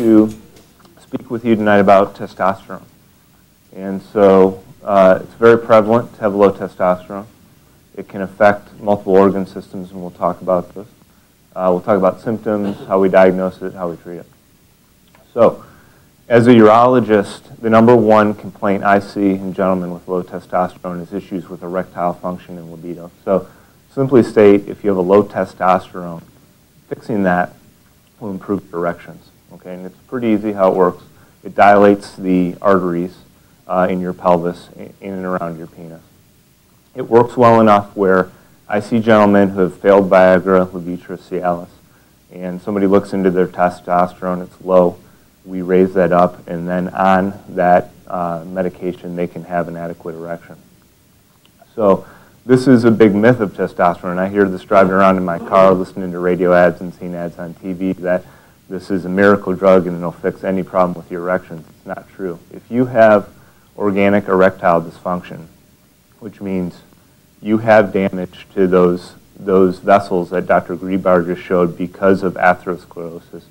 to speak with you tonight about testosterone. And so uh, it's very prevalent to have low testosterone. It can affect multiple organ systems, and we'll talk about this. Uh, we'll talk about symptoms, how we diagnose it, how we treat it. So, as a urologist, the number one complaint I see in gentlemen with low testosterone is issues with erectile function and libido. So, simply state, if you have a low testosterone, fixing that will improve your erections. Okay, and it's pretty easy how it works. It dilates the arteries uh, in your pelvis, in and around your penis. It works well enough where I see gentlemen who have failed Viagra, Levitra, Cialis, and somebody looks into their testosterone, it's low. We raise that up, and then on that uh, medication, they can have an adequate erection. So this is a big myth of testosterone. I hear this driving around in my car, listening to radio ads and seeing ads on TV that this is a miracle drug and it'll fix any problem with your erections. It's not true. If you have organic erectile dysfunction, which means you have damage to those, those vessels that Dr. Grebar just showed because of atherosclerosis,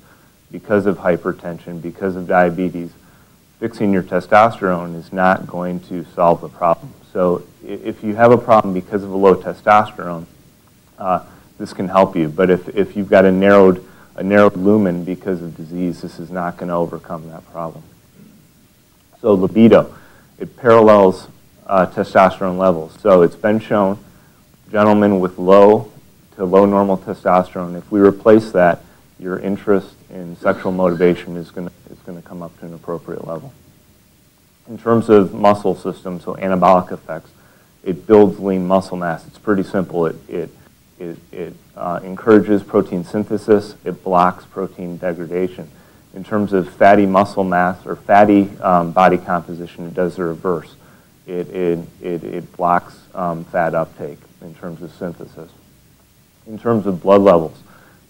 because of hypertension, because of diabetes. Fixing your testosterone is not going to solve the problem. So if you have a problem because of a low testosterone, uh, this can help you. But if, if you've got a narrowed, a narrowed lumen because of disease, this is not going to overcome that problem. So libido, it parallels uh, testosterone levels. So it's been shown, gentlemen with low to low normal testosterone, if we replace that, your interest in sexual motivation is going to, is going to come up to an appropriate level. In terms of muscle system, so anabolic effects, it builds lean muscle mass. It's pretty simple. It, it, it, it uh, encourages protein synthesis. It blocks protein degradation. In terms of fatty muscle mass or fatty um, body composition, it does the reverse it, it, it, it blocks um, fat uptake in terms of synthesis. In terms of blood levels,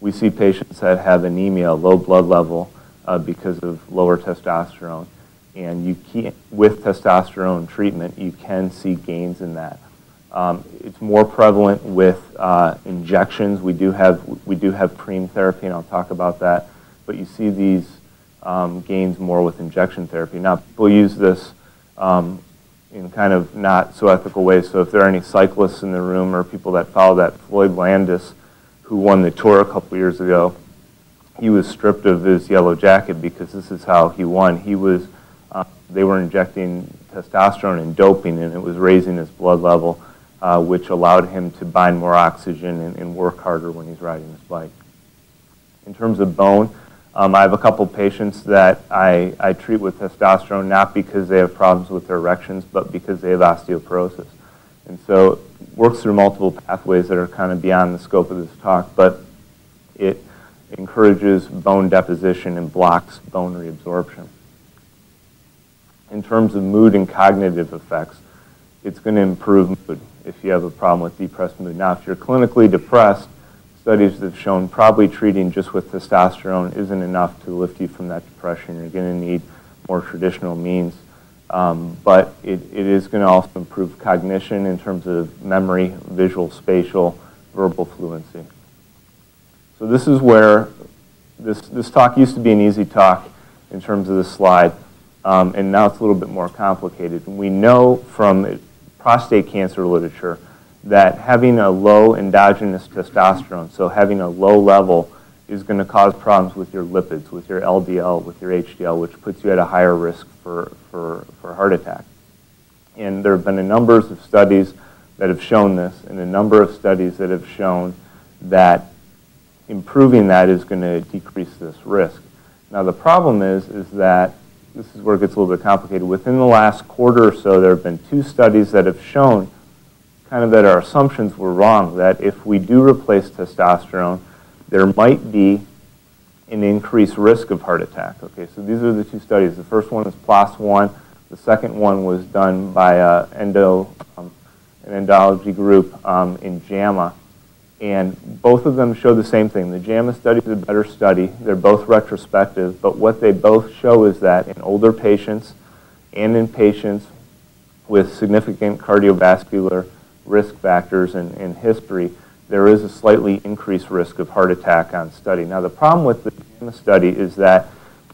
we see patients that have anemia, low blood level, uh, because of lower testosterone. And you can, with testosterone treatment, you can see gains in that. Um, it's more prevalent with uh, injections. We do have we do have cream therapy, and I'll talk about that. But you see these um, gains more with injection therapy. Now, people use this um, in kind of not so ethical ways. So if there are any cyclists in the room or people that follow that, Floyd Landis, who won the tour a couple years ago, he was stripped of his yellow jacket because this is how he won. He was, uh, they were injecting testosterone and doping, and it was raising his blood level, uh, which allowed him to bind more oxygen and, and work harder when he's riding his bike. In terms of bone, um, I have a couple patients that I, I treat with testosterone not because they have problems with their erections, but because they have osteoporosis. And so it works through multiple pathways that are kind of beyond the scope of this talk, but it encourages bone deposition and blocks bone reabsorption. In terms of mood and cognitive effects, it's going to improve mood if you have a problem with depressed mood. Now, if you're clinically depressed, studies have shown probably treating just with testosterone isn't enough to lift you from that depression. You're going to need more traditional means. Um, but it, it is going to also improve cognition in terms of memory, visual, spatial, verbal fluency. So this is where this, this talk used to be an easy talk in terms of this slide, um, and now it's a little bit more complicated. We know from prostate cancer literature that having a low endogenous testosterone, so having a low level, is going to cause problems with your lipids, with your LDL, with your HDL, which puts you at a higher risk for, for, for heart attack. And there have been a number of studies that have shown this, and a number of studies that have shown that improving that is going to decrease this risk. Now the problem is, is that this is where it gets a little bit complicated. Within the last quarter or so, there have been two studies that have shown kind of that our assumptions were wrong, that if we do replace testosterone, there might be an increased risk of heart attack. Okay, so these are the two studies. The first one is PLOS One. The second one was done by a endo, um, an endology group um, in JAMA. And both of them show the same thing. The JAMA study is a better study. They're both retrospective, but what they both show is that in older patients and in patients with significant cardiovascular risk factors and, and history, there is a slightly increased risk of heart attack on study. Now, the problem with the JAMA study is that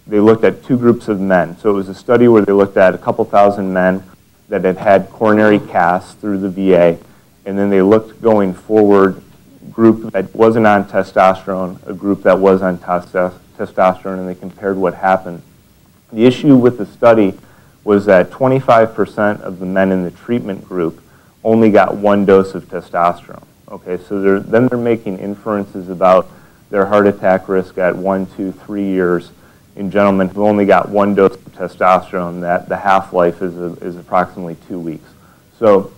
they looked at two groups of men. So it was a study where they looked at a couple thousand men that had had coronary caths through the VA, and then they looked going forward, group that wasn't on testosterone, a group that was on testosterone, and they compared what happened. The issue with the study was that 25% of the men in the treatment group only got one dose of testosterone. Okay, so they're, then they're making inferences about their heart attack risk at one, two, three years in gentlemen who only got one dose of testosterone, that the half-life is, is approximately two weeks. So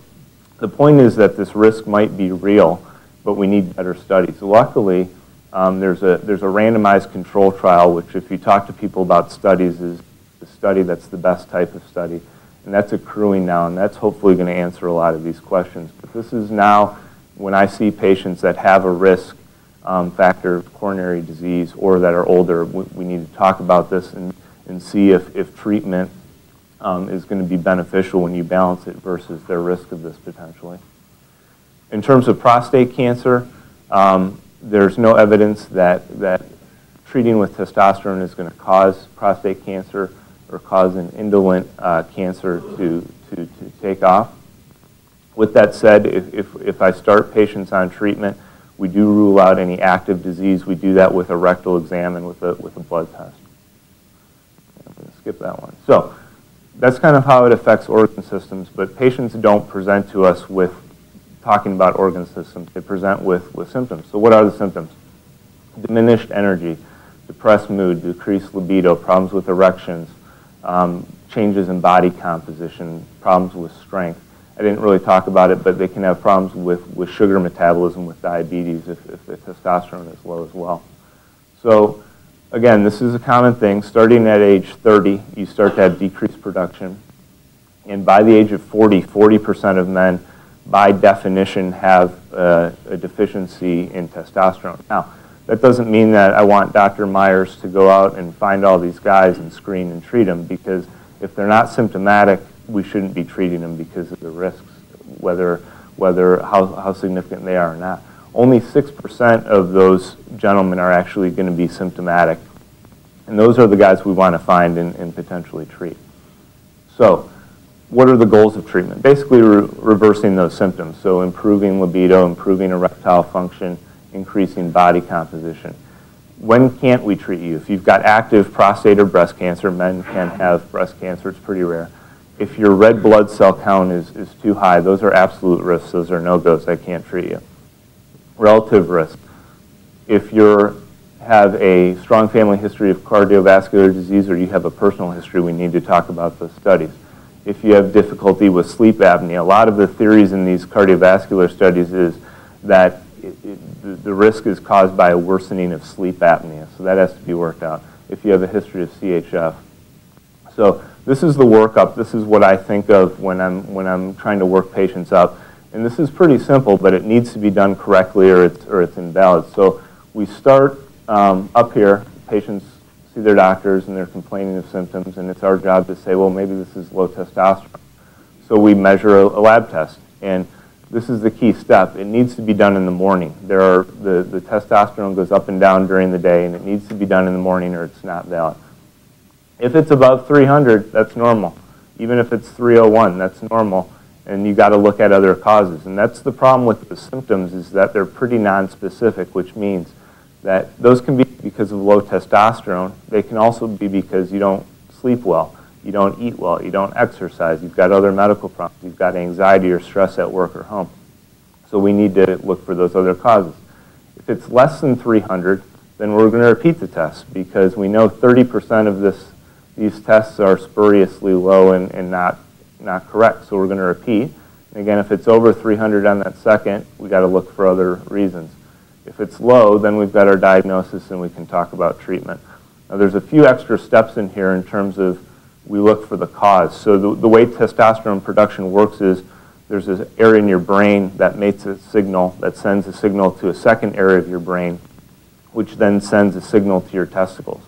the point is that this risk might be real, but we need better studies. Luckily, um, there's, a, there's a randomized control trial, which if you talk to people about studies, is the study that's the best type of study. And that's accruing now, and that's hopefully going to answer a lot of these questions. But this is now when I see patients that have a risk um, factor of coronary disease or that are older, we, we, need to talk about this and, and see if, if treatment um, is going to be beneficial when you balance it versus their risk of this potentially. In terms of prostate cancer, um, there's no evidence that, that treating with testosterone is going to cause prostate cancer or cause an indolent uh, cancer to, to, to take off. With that said, if, if, if I start patients on treatment, we do rule out any active disease. We do that with a rectal exam and with a, with a blood test. I'm going to skip that one. So that's kind of how it affects organ systems, but patients don't present to us with talking about organ systems. They present with, with symptoms. So what are the symptoms? Diminished energy, depressed mood, decreased libido, problems with erections, um, changes in body composition, problems with strength. I didn't really talk about it, but they can have problems with, with sugar metabolism, with diabetes, if, if the testosterone is low as well. So again, this is a common thing. Starting at age 30, you start to have decreased production. And by the age of 40, 40% of men, by definition, have uh, a deficiency in testosterone. Now, that doesn't mean that I want Dr. Myers to go out and find all these guys and screen and treat them because if they're not symptomatic, we shouldn't be treating them because of the risks, whether, whether how, how significant they are or not. Only 6% of those gentlemen are actually going to be symptomatic. And those are the guys we want to find and, and potentially treat. So, what are the goals of treatment? Basically, re reversing those symptoms. So, improving libido, improving erectile function, increasing body composition. When can't we treat you? If you've got active prostate or breast cancer, men can have breast cancer, it's pretty rare if your red blood cell count is, is too high, those are absolute risks. Those are no-goes. I can't treat you. Relative risk. If you have a strong family history of cardiovascular disease or you have a personal history, we need to talk about those studies. If you have difficulty with sleep apnea, a lot of the theories in these cardiovascular studies is that it, it, the, risk is caused by a worsening of sleep apnea, so that has to be worked out. If you have a history of CHF. So this is the workup. This is what I think of when I'm, when I'm trying to work patients up. And this is pretty simple, but it needs to be done correctly or it's, or it's invalid. So we start um, up here. Patients their doctors and they're complaining of symptoms, and it's our job to say, well, maybe this is low testosterone. So we measure a, a lab test. And this is the key step. It needs to be done in the morning. There are, the, the testosterone goes up and down during the day, and it needs to be done in the morning or it's not valid. If it's above 300, that's normal. Even if it's 301, that's normal. And you got to look at other causes. And that's the problem with the symptoms is that they're pretty nonspecific, which means that those can be because of low testosterone. They can also be because you don't sleep well, you don't eat well, you don't exercise, you've got other medical problems, you've got anxiety or stress at work or home. So we need to look for those other causes. If it's less than 300, then we're going to repeat the test because we know 30% of this these tests are spuriously low and, and not, not correct. So we're going to repeat. And again, if it's over 300 on that second, we got to look for other reasons. If it's low, then we've got our diagnosis and we can talk about treatment. Now there's a few extra steps in here in terms of we look for the cause. So the, the way testosterone production works is there's this area in your brain that makes a signal that sends a signal to a second area of your brain, which then sends a signal to your testicles.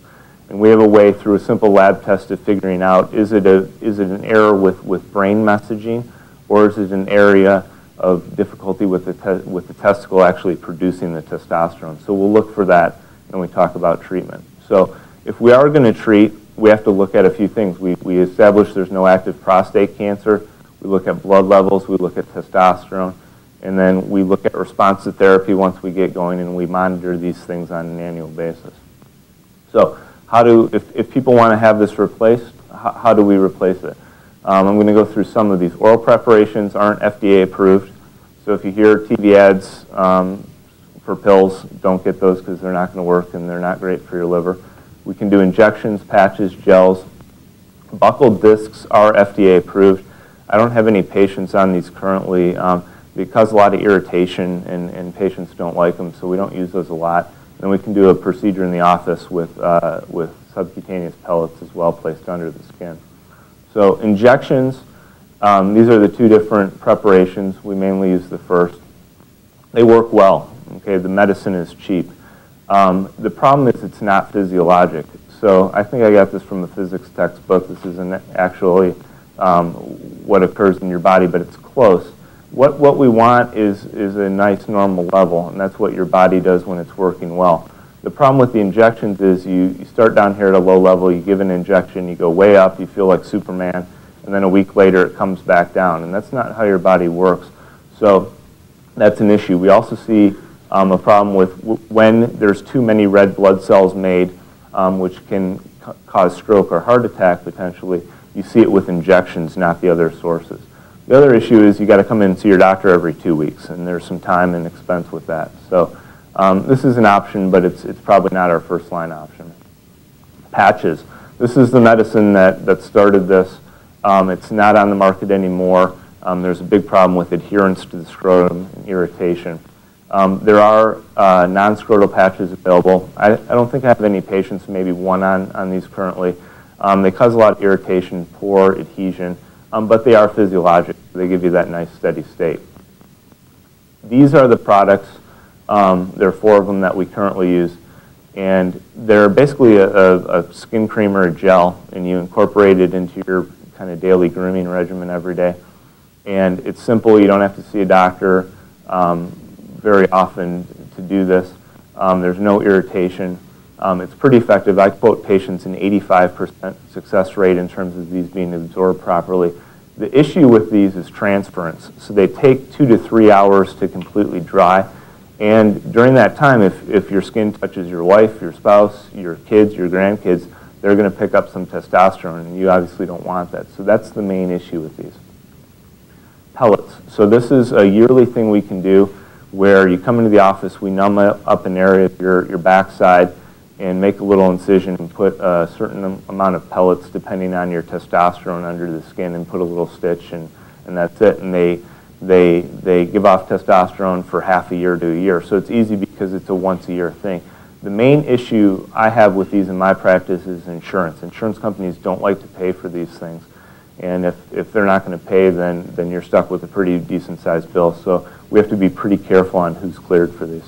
And we have a way through a simple lab test of figuring out is it, a, is it an error with, with brain messaging or is it an area of difficulty with the, with the testicle actually producing the testosterone. So we'll look for that when we talk about treatment. So if we are going to treat, we have to look at a few things. We, we establish there's no active prostate cancer. We look at blood levels. We look at testosterone. And then we look at response to therapy once we get going, and we monitor these things on an annual basis. So how do, if, if people want to have this replaced, how, how do we replace it? Um, I'm going to go through some of these. Oral preparations aren't FDA approved. So if you hear TV ads um, for pills, don't get those because they're not going to work and they're not great for your liver. We can do injections, patches, gels. Buccal discs are FDA approved. I don't have any patients on these currently. Um, they cause a lot of irritation and, and patients don't like them, so we don't use those a lot. Then we can do a procedure in the office with, uh, with subcutaneous pellets as well placed under the skin. So injections, um, these are the two different preparations. We mainly use the first. They work well. Okay, the medicine is cheap. Um, the problem is it's not physiologic. So I think I got this from the physics textbook. This isn't actually um, what occurs in your body, but it's close. What, what we want is, is a nice normal level, and that's what your body does when it's working well. The problem with the injections is you, you start down here at a low level, you give an injection, you go way up, you feel like Superman, and then a week later it comes back down, and that's not how your body works. So that's an issue. We also see um, a problem with when there's too many red blood cells made, um, which can cause stroke or heart attack potentially. You see it with injections, not the other sources. The other issue is you got to come in and see your doctor every two weeks, and there's some time and expense with that. So um, this is an option, but it's, it's probably not our first line option. Patches. This is the medicine that, that started this. Um, it's not on the market anymore. Um, there's a big problem with adherence to the scrotum and irritation. Um, there are uh, non-scrotal patches available. I, I, don't think I have any patients, maybe one on, on these currently. Um, they cause a lot of irritation, poor adhesion um, but they are physiologic. They give you that nice steady state. These are the products. Um, there are four of them that we currently use. And they're basically a, a, a skin cream or a gel, and you incorporate it into your kind of daily grooming regimen every day. And it's simple. You don't have to see a doctor um, very often to do this. Um, there's no irritation. Um, it's pretty effective. I quote patients an 85% success rate in terms of these being absorbed properly. The issue with these is transference. So they take two to three hours to completely dry. And during that time, if, if your skin touches your wife, your spouse, your kids, your grandkids, they're going to pick up some testosterone, and you obviously don't want that. So that's the main issue with these. Pellets. So this is a yearly thing we can do where you come into the office, we numb up an area of your, your backside, and make a little incision and put a certain amount of pellets depending on your testosterone under the skin and put a little stitch and, and that's it. And they, they, they give off testosterone for half a year to a year. So it's easy because it's a once a year thing. The main issue I have with these in my practice is insurance. Insurance companies don't like to pay for these things. And if, if they're not going to pay, then, then you're stuck with a pretty decent sized bill. So we have to be pretty careful on who's cleared for these.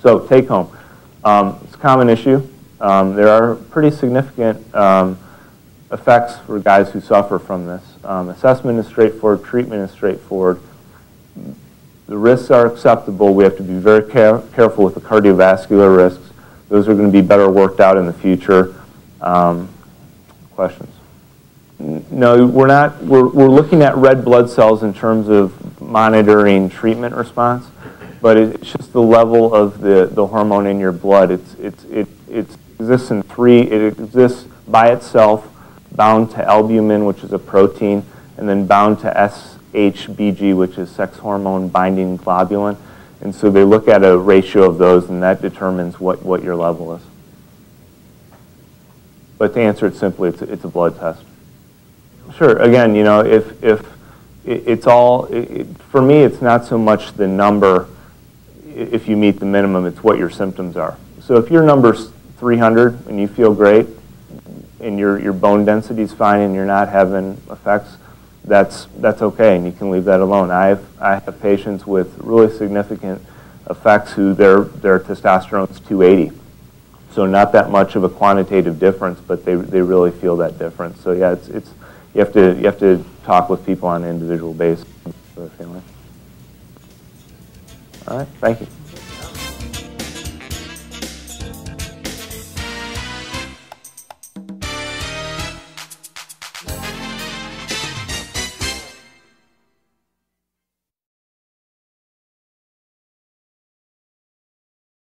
So take home. Um, it's a common issue. Um, there are pretty significant um, effects for guys who suffer from this. Um, assessment is straightforward, treatment is straightforward. The risks are acceptable. We have to be very care careful with the cardiovascular risks. Those are going to be better worked out in the future. Um, questions? No, we're not. We're, we're looking at red blood cells in terms of monitoring treatment response but it's just the level of the, the hormone in your blood. It's, it's, it, it exists in three, it exists by itself, bound to albumin, which is a protein, and then bound to SHBG, which is sex hormone binding globulin. And so they look at a ratio of those, and that determines what, what your level is. But to answer it simply, it's a, it's a blood test. Sure. Again, you know, if, if it, it's all, it, for me, it's not so much the number if you meet the minimum, it's what your symptoms are. So if your number's 300 and you feel great and your, your bone density is fine and you're not having effects, that's, that's okay and you can leave that alone. I have, I have patients with really significant effects who their, their testosterone is 280. So not that much of a quantitative difference, but they, they really feel that difference. So yeah, it's, it's, you, have to, you have to talk with people on an individual basis feeling. All right, thank you.